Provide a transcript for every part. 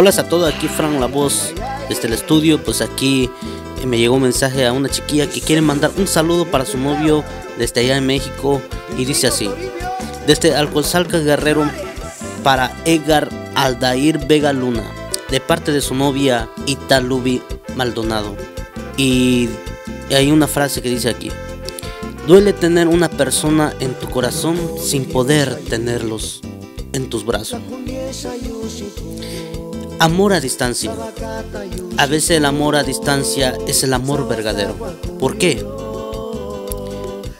Hola a todos, aquí Fran La Voz desde el estudio. Pues aquí eh, me llegó un mensaje a una chiquilla que quiere mandar un saludo para su novio desde allá en México y dice así: Desde Alcosalca Guerrero para Edgar Aldair Vega Luna, de parte de su novia Italubi Maldonado. Y hay una frase que dice aquí: Duele tener una persona en tu corazón sin poder tenerlos en tus brazos. Amor a distancia. A veces el amor a distancia es el amor verdadero. ¿Por qué?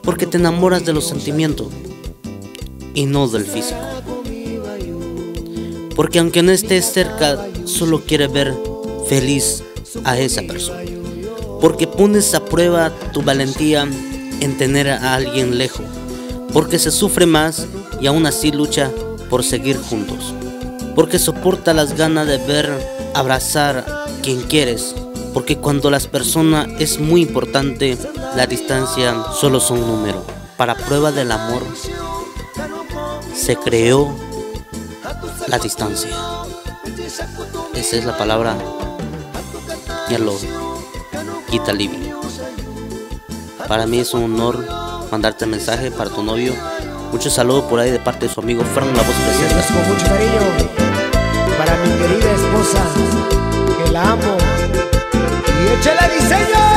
Porque te enamoras de los sentimientos y no del físico. Porque aunque no estés cerca, solo quiere ver feliz a esa persona. Porque pones a prueba tu valentía en tener a alguien lejos. Porque se sufre más y aún así lucha por seguir juntos. Porque soporta las ganas de ver, abrazar quien quieres. Porque cuando las personas es muy importante, la distancia solo son número. Para prueba del amor se creó la distancia. Esa es la palabra ya lo quita Libby. Para mí es un honor mandarte mensaje para tu novio. Muchos saludos por ahí de parte de su amigo Fran La Voz Presenta. Con mucho cariño para mi querida esposa, que la amo. Y échale diseño.